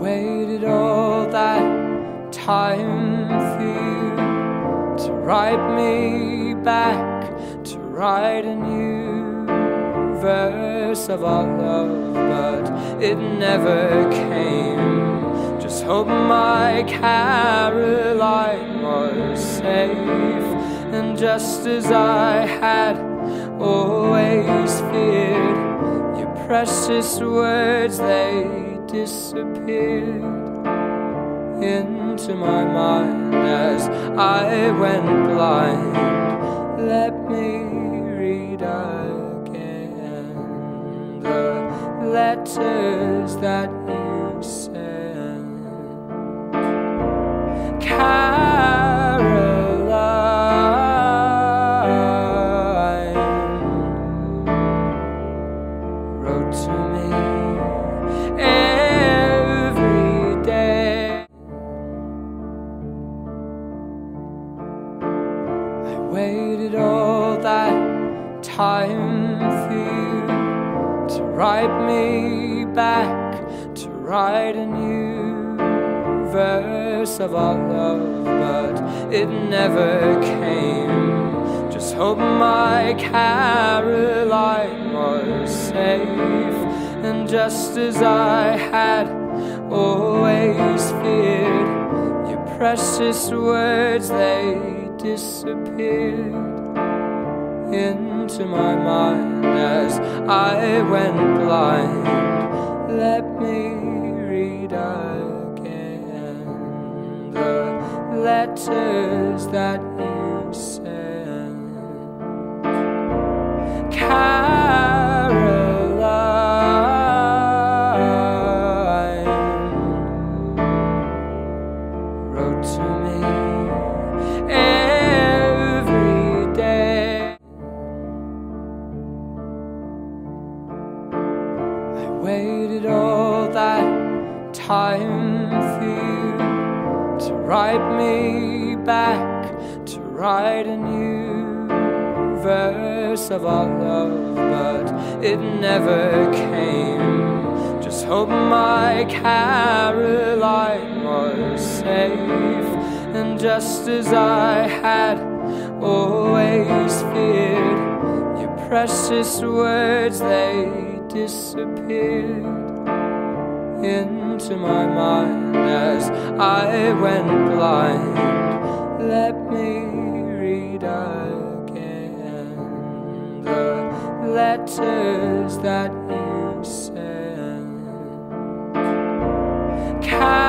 waited all that time for you to write me back, to write a new verse of our love, but it never came. Just hope my Caroline was safe, and just as I had always feared, your precious words they disappeared into my mind as I went blind. Let me read again the letters that you sent. Caroline wrote to me waited all that time for you to write me back, to write a new verse of our love, but it never came. Just hope my Caroline was safe, and just as I had always feared, your precious words they disappeared into my mind as I went blind. Let me read again the letters that waited all that time for you to write me back, to write a new verse of our love, but it never came. Just hope my Caroline was safe, and just as I had always feared, your precious words they disappeared into my mind as I went blind. Let me read again the letters that you sent. Can